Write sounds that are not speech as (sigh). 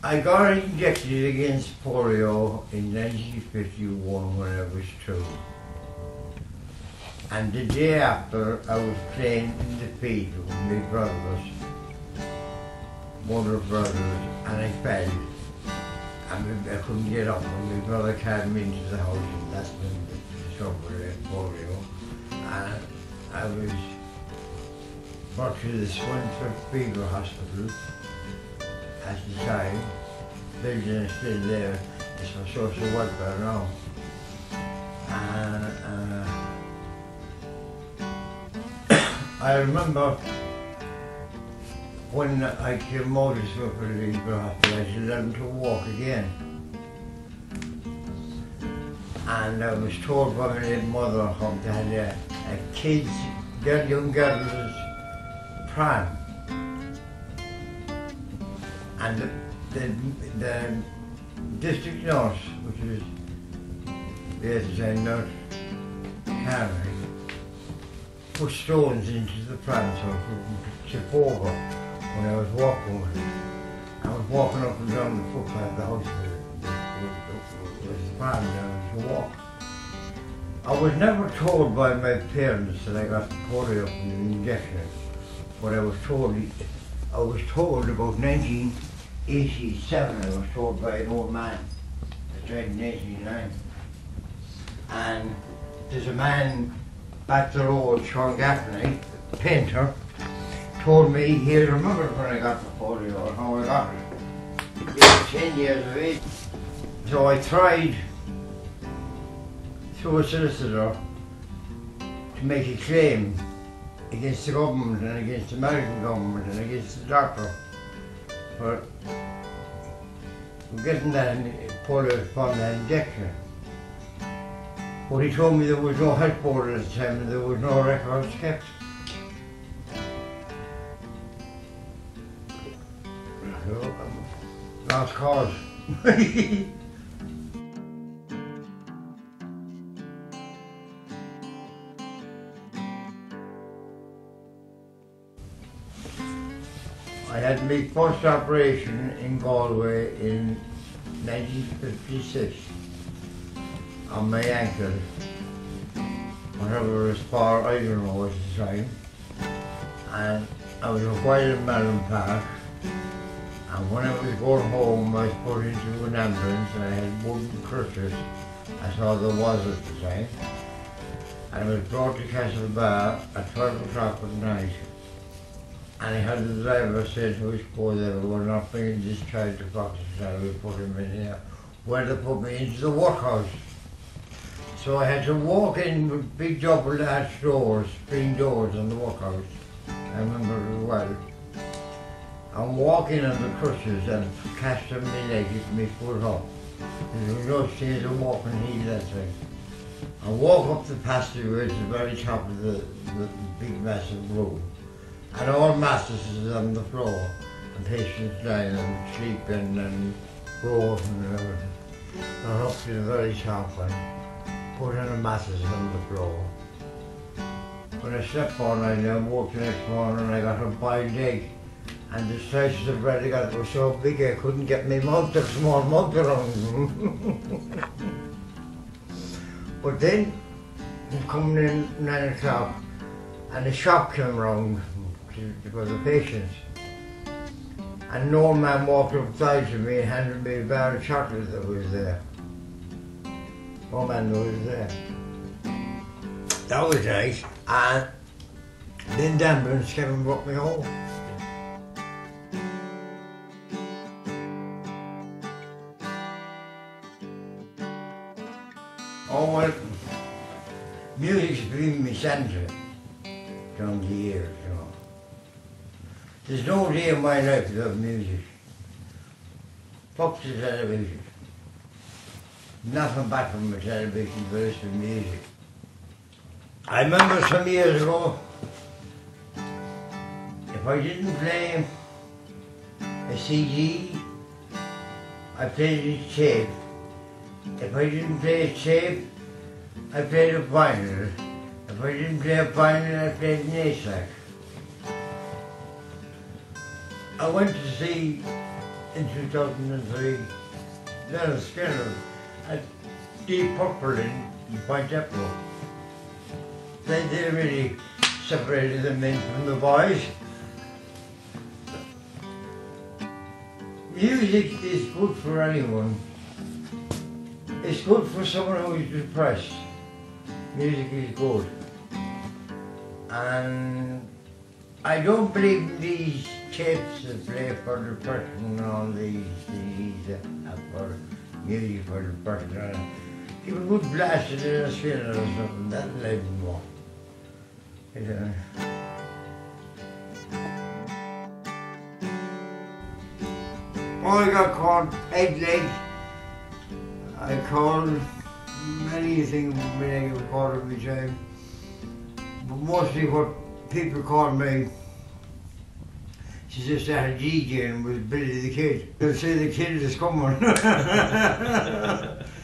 I got injected against polio in 1951 when I was two. And the day after, I was playing in the field with my brothers, one of brothers, and I fell. And I couldn't get up, and my brother carried me into the house, and that's when the trouble polio. And I was brought to the Swinford Fever Hospital at the time. Building is still there. It's for social welfare now. And uh, (coughs) I remember when I came out of Swinford Fever Hospital, I learned to walk again. And I was told by my mother how to have a, a kids, young girls pram. And the, the, district nurse, which is the SSN nurse, Carrie, put stones into the pram so I couldn't tip over when I was walking with her. I was walking up and down the footpath of the house with, with, the pram down to walk. I was never told by my parents that I got polio from the injection, but I was told, I was told about 1987, I was told by an old man that died in 89. And there's a man back the road, Sean Gaffney, painter, told me he remembered when I got the polio or how I got it. He was 10 years of age. So I tried through a solicitor to make a claim against the government and against the American government and against the doctor for getting that polio from that injection. But he told me there was no health board at the time and there was no records kept. So, um, lost cause. My first operation in Galway in 1956 on my ankle. Whatever was far, I don't know at the time. And I was required in Merlin Park. And when I was going home, I was put into an ambulance and I had wooden crutches. I saw there was at the time. And I was brought to Castlebar at 12 o'clock at night. And he had the driver say to his poor there, we're not bringing this child to Pakistan, we put him in here. Well, they put me into the workhouse. So I had to walk in with big double arch doors, spring doors on the workhouse. I remember it well. I'm walking on the crutches and casting my leg my foot up. There was no stairs to walk and heel that way. I walk up the passageway to the very top of the, the big massive room. And all mattresses on the floor, and patients lying and sleeping and roaring and everything. Up to the very top and put in a mattress on the floor. When I slept all night, I woke the next morning and I got a boiled egg. And the slices of bread I got were so big I couldn't get my mouth, a small mouth around (laughs) but then, coming in nine o'clock, and the shop came round for the patients. And no man walked up beside to me and handed me a bar of chocolate that was there. No man was there. That was nice. And then the ambulance came and brought me home. Oh, well, music's been my centre down the years, you know. There's no day in my life without music. Fuck the television. Nothing back from the television the music. I remember some years ago, if I didn't play a CD, I played a tape. If I didn't play a tape, I played a vinyl. If I didn't play a vinyl, I played an A-sax. I went to see in 2003. Lynyrd Skynyrd at Deep Purple in Point Depot. They, they really separated the men from the boys. Music is good for anyone. It's good for someone who is depressed. Music is good. And I don't believe these tapes that play for depression and all these these have uh, for music for depression. If a good blast in a skin or something, that'll live more. You know. I got called egg leg. I called many things when I was called every time. But mostly what people call me, she just started DJing with Billy the Kid. They'll say the kid is coming. (laughs) (laughs)